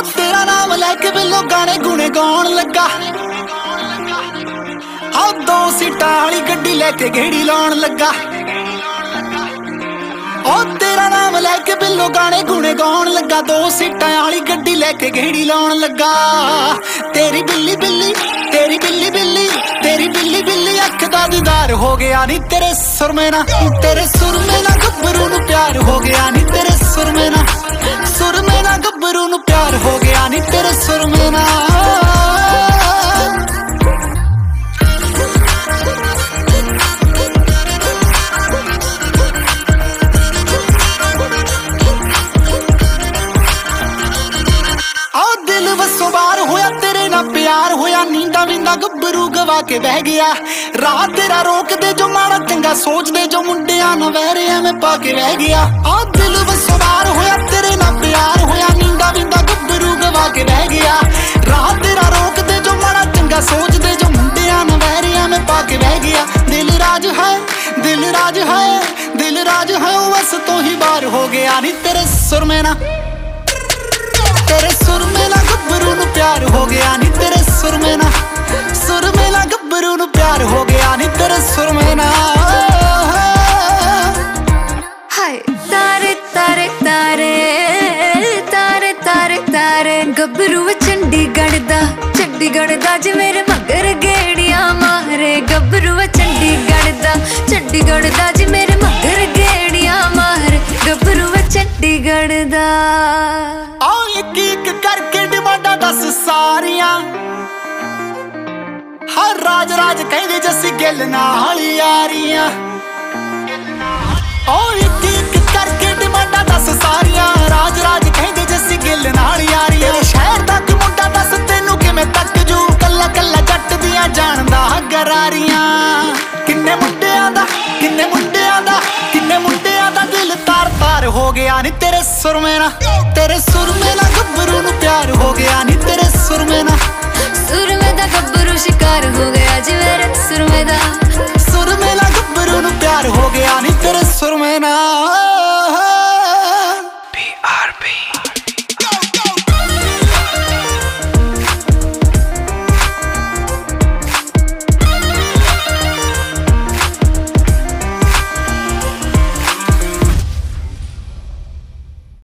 I ਤੇਰਾ ਨਾਮ ਲੈ ਕੇ ਬਿੱਲੋ ਗਾਣੇ ਗੁਣੇ ਗਾਉਣ ਲੱਗਾ। ਆ ਦੋ ਸੀਟਾਂ ਵਾਲੀ ਗੱਡੀ ਲੈ ਕੇ ਗੇੜੀ ਲਾਉਣ ਲੱਗਾ। ਉਹ ਤੇਰਾ ਨਾਮ ਲੈ ਕੇ ਬਿੱਲੋ ਗਾਣੇ ਗੁਣੇ ਗਾਉਣ ਲੱਗਾ। ਦੋ ਸੀਟਾਂ ਵਾਲੀ ਗੱਡੀ ਲੈ ਕੇ ਗੇੜੀ ਲਾਉਣ ਲੱਗਾ। ਤੇਰੀ ਬਿੱਲੀ ਬਿੱਲੀ, ਤੇਰੀ ਬਿੱਲੀ ਬਿੱਲੀ, ਤੇਰੀ ਬਿੱਲੀ ਬਿੱਲੀ ਅੱਖ ਦਾ ਦੀਦਾਰ ਹੋ ਗਿਆ ਨੀ ਤੇਰੇ ਸੁਰਮੇ ਨਾਲ। ਤੇਰੇ ਸੁਰਮੇ ਨਾਲ ਗੱਭਰੂ ਨੂੰ ਪਿਆਰ ਹੋ ਗਿਆ ਨੀ ਤੇਰੇ ਸੁਰਮੇ ਨਾਲ। ਪਿਆਰ ਹੋ ਗਿਆ ਨੀ ਤੇਰੇ ਸੁਰਮੇ ਨਾਲ ਆ ਦਿਲ ਵਸੋਂ ਬਾਹਰ ਹੋਇਆ, ਤੇਰੇ ਨਾਲ ਪਿਆਰ ਹੋਇਆ, ਨੀਂਦਾਂ ਵਿੰਦਾ ਗੱਭਰੂ ਗਵਾ ਕੇ ਬਹਿ ਗਿਆ। ਰਾਹ ਤੇਰਾ ਰੋਕਦੇ ਜੋ ਮਾੜਾ ਚੰਗਾ ਸੋਚਦੇ, ਜੋ ਮੁੰਡਿਆਂ ਨਾਲ ਵਹਿਰੇ ਐਵੇਂ ਪਾ ਕੇ ਰਹਿ ਗਿਆ। ਆ ਦਿਲ ਰਾਜ ਹੈ, ਦਿਲ ਰਾਜ ਹੈ ਵਸ ਤੋਂ ਹੀ ਬਾਹਰ ਹੋ ਗਿਆ ਨਹੀਂ ਤੇਰੇ ਸੁਰਮੇ ਨਾਲ ਤੇਰੇ ਸੁਰਮੇ ਨਾਲ ਗੱਭਰੂ ਨੂੰ ਪਿਆਰ ਹੋ ਗਿਆ ਨੀ ਤੇਰੇ ਸੁਰਮੇ ਨਾਲ ਸੁਰਮੇ ਨਾਲ ਗੱਭਰੂ ਨੂੰ ਪਿਆਰ ਹੋ ਗਿਆ ਨੀ ਤੇਰੇ ਸੁਰਮੇ ਨਾਲ ਹਾਏ, ਤਾਰੇ ਤਾਰੇ ਤਾਰੇ ਤਾਰੇ ਤਾਰੇ ਤਾਰੇ। ਗੱਭਰੂ ਚੰਡੀਗੜ੍ਹ ਦਾ ਚੰਡੀਗੜ੍ਹ ਦਾ ਜੇ ਮੇਰੇ ਮਗਰ ਗੇੜੀਆਂ ਮਾਰੇ। ਚੰਡੀਗੜ੍ਹ ਦਾ ਜੇ ਮੇਰੇ ਮਗਰ ਗੇੜੀਆਂ ਮਾਰ, ਗੱਭਰੂ ਵੇ ਚੰਡੀਗੜ੍ਹ ਦਾ। ਆਓ ਇੱਕ ਇੱਕ ਕਰਕੇ ਡਿਮਾਂਡਾਂ ਦੱਸ ਸਾਰੀਆਂ। ਹਰ ਰਾਜ ਰਾਜ ਕਹਿੰਦੇ ਜੱਸੀ ਗਿੱਲ ਨਾਲ ਯਾਰੀਆਂ ਹੋ ਗਿਆ ਨੀ ਤੇਰੇ ਸੁਰਮੇ ਨਾਲ ਤੇਰੇ ਸੁਰਮੇ ਨਾਲ ਗੱਭਰੂ ਨੂੰ ਪਿਆਰ ਹੋ ਗਿਆ ਨੀ ਤੇਰੇ ਸੁਰਮੇ ਨਾਲ ਸੁਰਮੇ ਦਾ ਗੱਭਰੂ ਸ਼ਿਕਾਰ ਹੋ ਗਿਆ ਜਿਵੇਂ ਸੁਰਮੇ ਦਾ ਸੁਰਮੇ ਨਾਲ ਗੱਭਰੂ ਨੂੰ ਪਿਆਰ ਹੋ ਗਿਆ ਨੀ ਤੇਰੇ ਸੁਰਮੇ ਨਾਲ